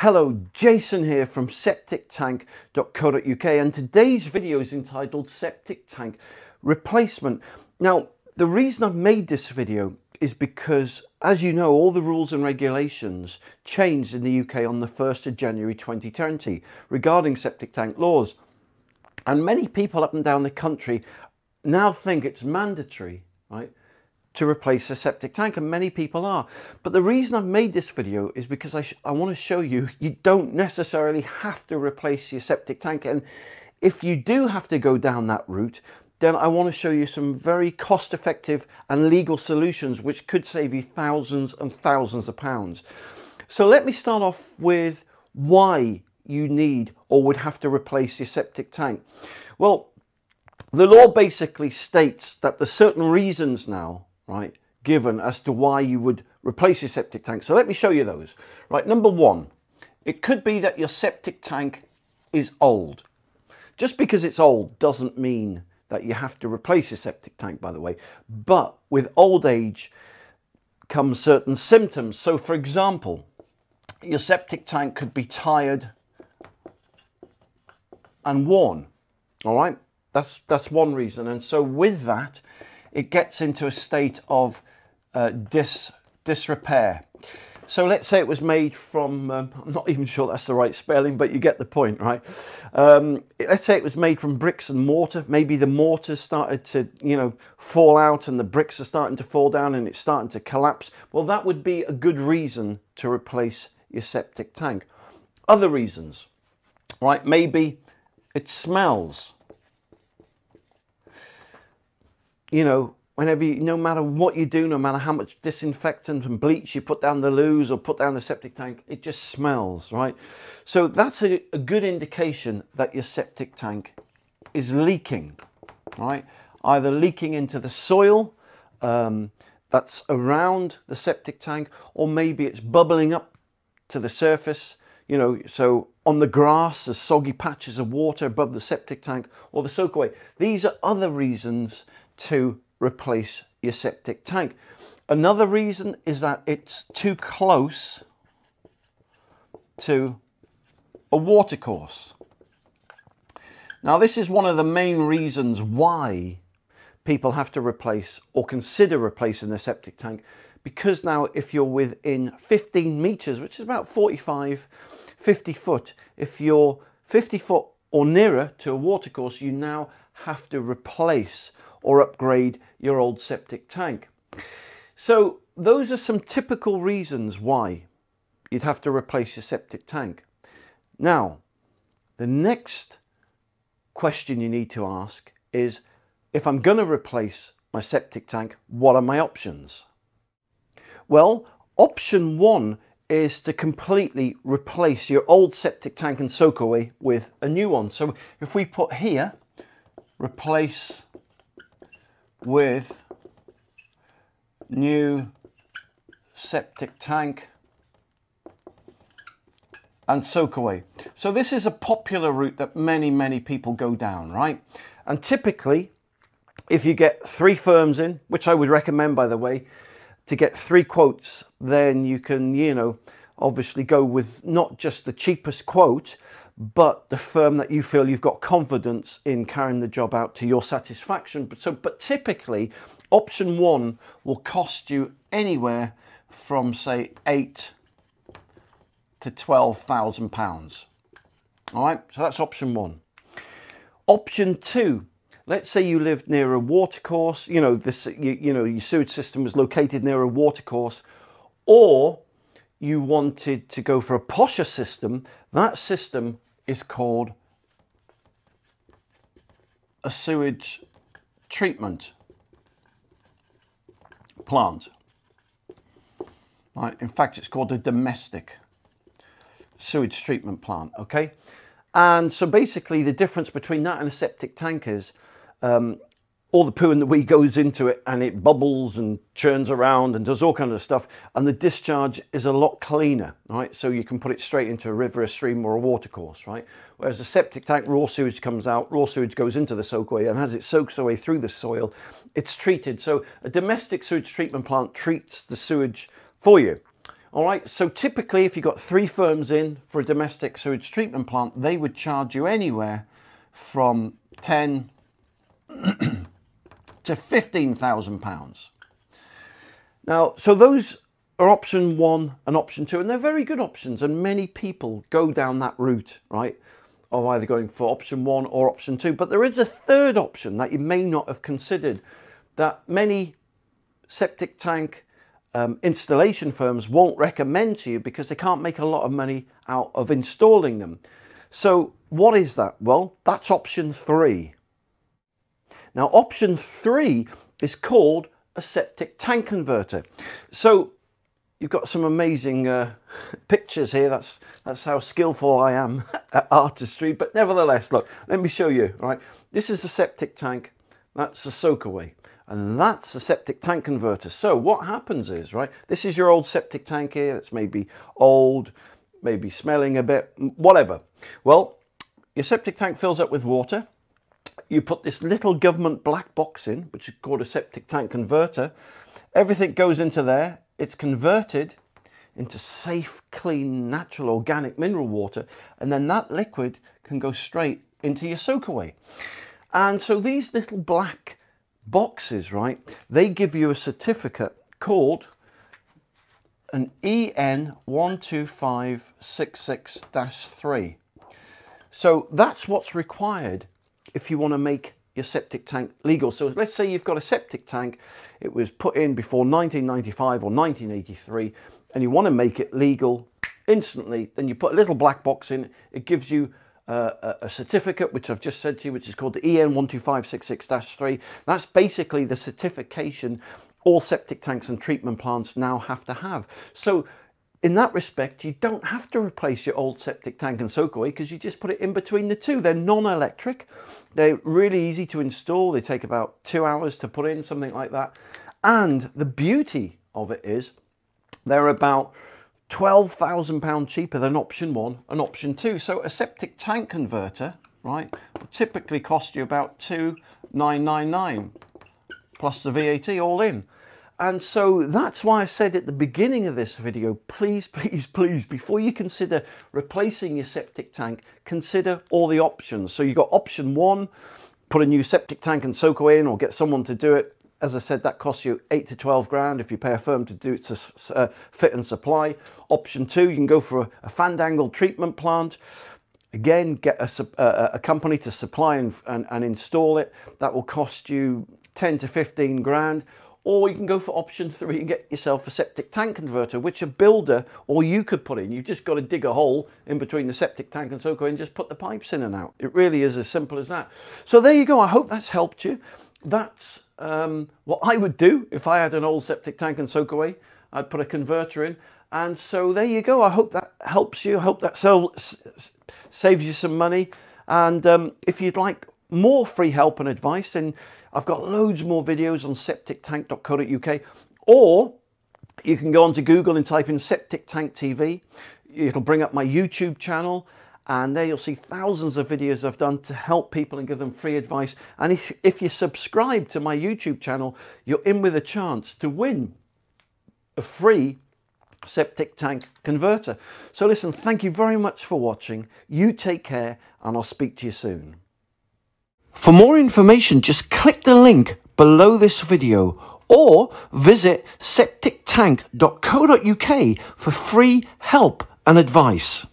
Hello, Jason here from septictank.co.uk and today's video is entitled Septic Tank Replacement. Now, the reason I've made this video is because, as you know, all the rules and regulations changed in the UK on the 1st of January 2020 regarding septic tank laws. And many people up and down the country now think it's mandatory, right, to replace a septic tank, and many people are. But the reason I've made this video is because I, I want to show you you don't necessarily have to replace your septic tank. And if you do have to go down that route, then I want to show you some very cost effective and legal solutions which could save you thousands and thousands of pounds. So let me start off with why you need or would have to replace your septic tank. Well, the law basically states that there's certain reasons now, right, given as to why you would replace your septic tank. So let me show you those. Right, number one, it could be that your septic tank is old. Just because it's old doesn't mean that you have to replace your septic tank, by the way. But with old age come certain symptoms. So, for example, your septic tank could be tired and worn. All right, that's that's one reason. And so, with that, it gets into a state of uh, dis disrepair. So let's say it was made from, um, I'm not even sure that's the right spelling, but you get the point, right? Um, let's say it was made from bricks and mortar. Maybe the mortar started to, you know, fall out and the bricks are starting to fall down and it's starting to collapse. Well, that would be a good reason to replace your septic tank. Other reasons, right? Maybe it smells. You know, whenever you, no matter what you do, no matter how much disinfectant and bleach you put down the loos or put down the septic tank, it just smells, right? So that's a, a good indication that your septic tank is leaking, right? Either leaking into the soil um, that's around the septic tank, or maybe it's bubbling up to the surface, you know, so on the grass, there's soggy patches of water above the septic tank or the soakaway. These are other reasons to replace your septic tank. Another reason is that it's too close to a watercourse. Now, this is one of the main reasons why people have to replace or consider replacing their septic tank because now if you're within 15 meters, which is about 45, 50 foot, if you're 50 foot or nearer to a watercourse, you now have to replace or upgrade your old septic tank. So those are some typical reasons why you'd have to replace your septic tank. Now, the next question you need to ask is, if I'm going to replace my septic tank, what are my options? Well, option one is to completely replace your old septic tank and soakaway with a new one. So if we put here, replace with new septic tank and soakaway. So this is a popular route that many, many people go down, right? And typically, if you get three firms in, which I would recommend, by the way, to get three quotes, then you can, you know, obviously go with not just the cheapest quote, but the firm that you feel you've got confidence in carrying the job out to your satisfaction. But so, but typically, option one will cost you anywhere from say eight to twelve thousand pounds. All right, so that's option one. Option two. Let's say you lived near a watercourse. You know this. You, you know your sewage system was located near a watercourse, or you wanted to go for a posher system. That system is called a sewage treatment plant. Right, in fact, it's called a domestic sewage treatment plant, okay? And so basically the difference between that and a septic tank is um, all the poo and the wee goes into it and it bubbles and churns around and does all kinds of stuff. And the discharge is a lot cleaner right? So you can put it straight into a river a stream or a watercourse right? Whereas a septic tank raw sewage comes out raw sewage goes into the soakaway and as it soaks away through the soil it's treated. So a domestic sewage treatment plant treats the sewage for you. All right, so typically if you've got three firms in for a domestic sewage treatment plant, they would charge you anywhere from 10 to 15,000 pounds. Now, so those are option one and option two, and they're very good options, and many people go down that route, right? Of either going for option one or option two. But there is a third option that you may not have considered that many septic tank um, installation firms won't recommend to you because they can't make a lot of money out of installing them. So, what is that? Well, that's option three. Now, option three is called a septic tank converter. So, you've got some amazing uh, pictures here. That's that's how skillful I am at artistry. But nevertheless, look, let me show you. Right, this is a septic tank. That's a soakaway, and that's a septic tank converter. So what happens is, right, this is your old septic tank here. It's maybe old, maybe smelling a bit, whatever. Well, your septic tank fills up with water. You put this little government black box in, which is called a septic tank converter. Everything goes into there it's converted into safe, clean, natural, organic mineral water, and then that liquid can go straight into your soakaway. And so these little black boxes, right, they give you a certificate called an EN 12566-3. So that's what's required if you want to make your septic tank legal. So let's say you've got a septic tank, it was put in before 1995 or 1983, and you want to make it legal instantly, then you put a little black box in, it gives you uh, a certificate, which I've just said to you, which is called the EN 12566-3. That's basically the certification all septic tanks and treatment plants now have to have. So in that respect, you don't have to replace your old septic tank and soakaway because you just put it in between the two. They're non-electric. They're really easy to install. They take about two hours to put in, something like that. And the beauty of it is they're about £12,000 cheaper than option one and option two. So a septic tank converter, right, will typically cost you about 2999 plus the VAT all in. And so that's why I said at the beginning of this video, please, please, please, before you consider replacing your septic tank, consider all the options. So you've got option one, put a new septic tank and soakaway in or get someone to do it. As I said, that costs you 8 to 12 grand if you pay a firm to do it to uh, fit and supply. Option two, you can go for a, a Fandangle treatment plant. Again, get a, a, a company to supply and, and, and install it. That will cost you 10 to 15 grand or you can go for option three and get yourself a septic tank converter, which a builder or you could put in. You've just got to dig a hole in between the septic tank and soak and just put the pipes in and out. It really is as simple as that. So there you go. I hope that's helped you. That's um, what I would do if I had an old septic tank and soak away. I'd put a converter in. And so there you go. I hope that helps you. I hope that saves you some money. And um, if you'd like more free help and advice, then I've got loads more videos on septictank.co.uk or you can go onto Google and type in septic tank TV. It'll bring up my YouTube channel and there you'll see thousands of videos I've done to help people and give them free advice. And if, if you subscribe to my YouTube channel, you're in with a chance to win a free septic tank converter. So listen, thank you very much for watching. You take care and I'll speak to you soon. For more information, just click the link below this video or visit septictank.co.uk for free help and advice.